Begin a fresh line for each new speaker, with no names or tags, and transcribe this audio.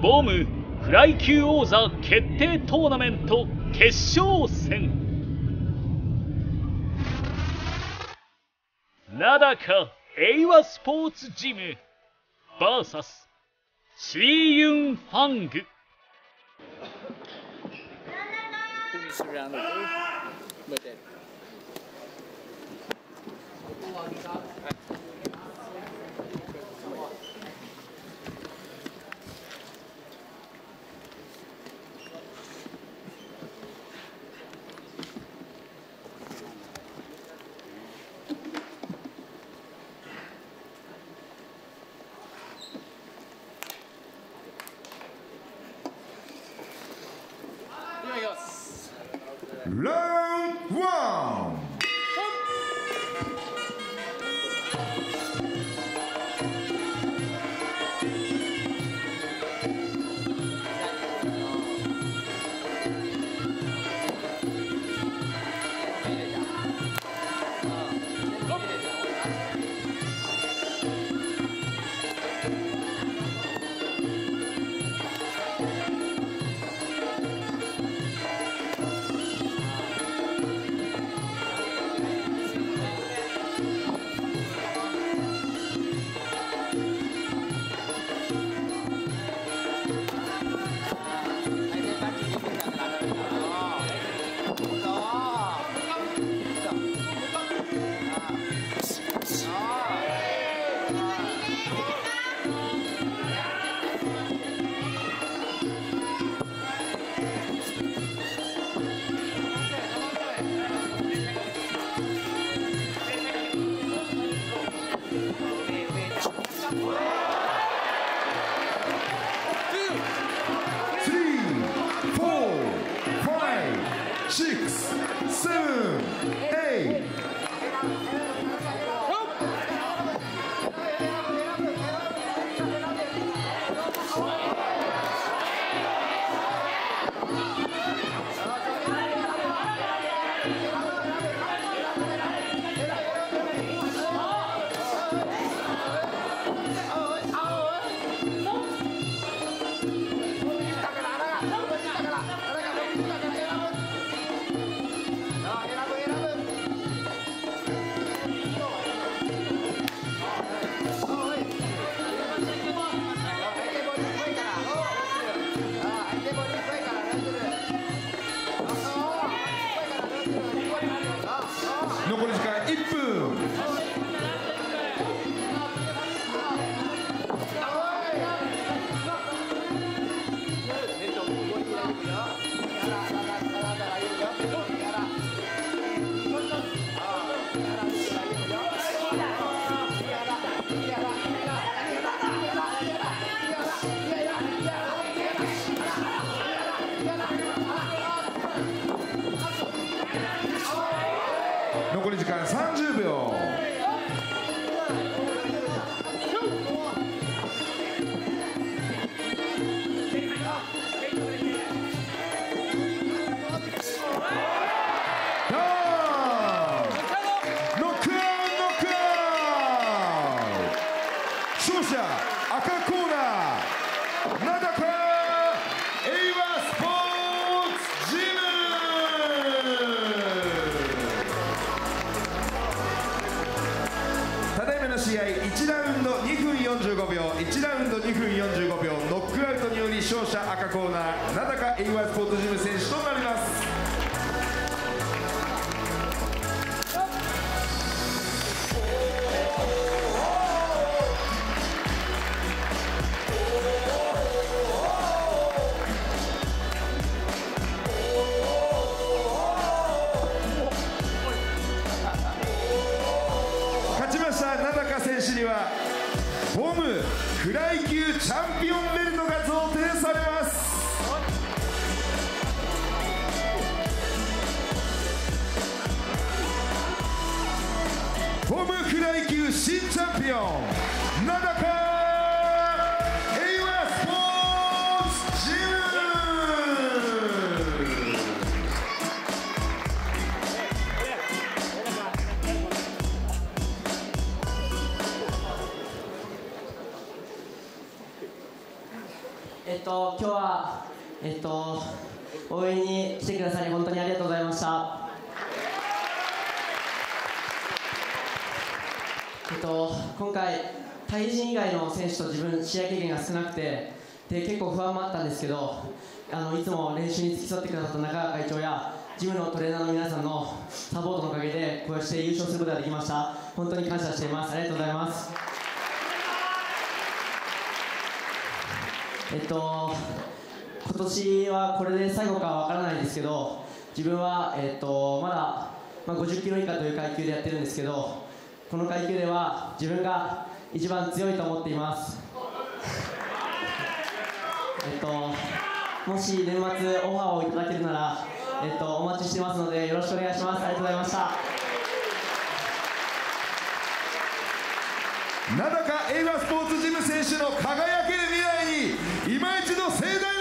ボムフライ級王座決定トーナメント決勝戦。名高エイワスポーツジム VS シーユンファング。
Finish round of
Love. 時間30秒。赤コー。試合1ラウンド2分45秒1ラウンド2分45秒ノックアウトにより勝者赤コーナー名高エイワスポーツジム選手となります。高選手にはボムフライ級チャンピオンベルトが贈呈されます。ボムフライ級新チャンピオン名高
えっと今日はえっと応援に来てくださり本当にありがとうございました。えっと今回対人以外の選手と自分試合経験が少なくてで結構不安もあったんですけどあのいつも練習に付き添ってくださった中川会長やジムのトレーナーの皆さんのサポートのおかげでこうして優勝することができました。本当に感謝しています。ありがとうございます。えっと今年はこれで最後かわからないですけど自分は、えっと、まだ、まあ、50キロ以下という階級でやってるんですけどこの階級では自分が一番強いと思っています。えっともし年末オファーをいただけるなら、えっと、お待ちしてますのでよろしくお願いします。ありがとうございました。
名高エイワスポーツジム選手の輝ける未来 diamante do Cida!